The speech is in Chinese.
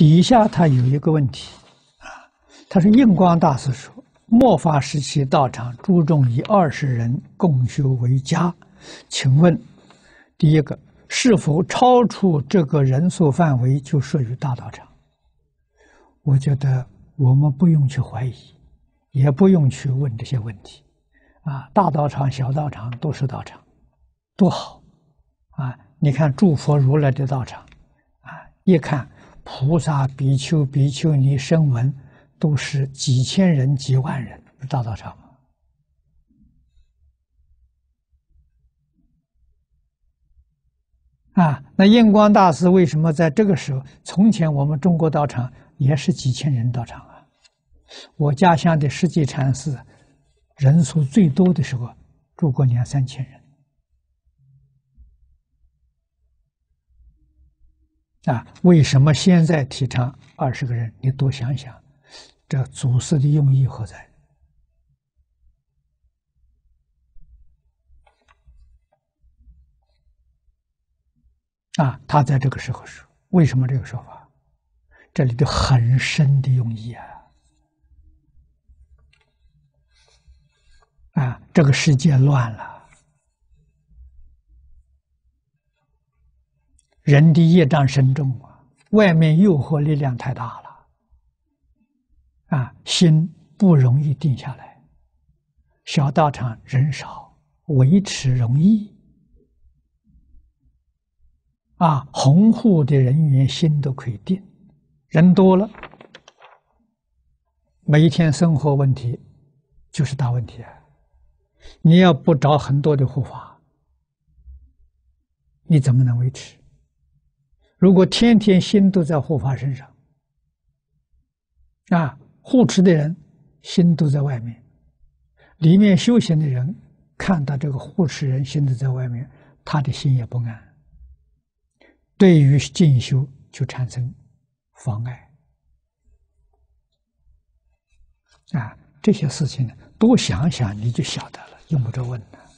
底下他有一个问题啊，他说印光大师说，末法时期道场注重以二十人共修为佳，请问，第一个是否超出这个人数范围就属于大道场？我觉得我们不用去怀疑，也不用去问这些问题，啊，大道场、小道场都是道场，多好，啊，你看诸佛如来的道场，啊，一看。菩萨、比丘、比丘尼、声闻，都是几千人、几万人大道场啊，那印光大师为什么在这个时候？从前我们中国道场也是几千人道场啊。我家乡的世纪禅寺，人数最多的时候住过两三千人。啊，为什么现在提倡二十个人？你多想想，这祖师的用意何在？啊，他在这个时候说，为什么这个说法？这里的很深的用意啊！啊，这个世界乱了。人的业障深重啊，外面诱惑力量太大了，啊，心不容易定下来。小道场人少，维持容易，啊，红户的人员心都可以定，人多了，每一天生活问题就是大问题啊！你要不找很多的护法，你怎么能维持？如果天天心都在护法身上，啊，护持的人心都在外面，里面修行的人看到这个护持人心都在外面，他的心也不安，对于进修就产生妨碍。啊，这些事情呢，多想想你就晓得了，用不着问了。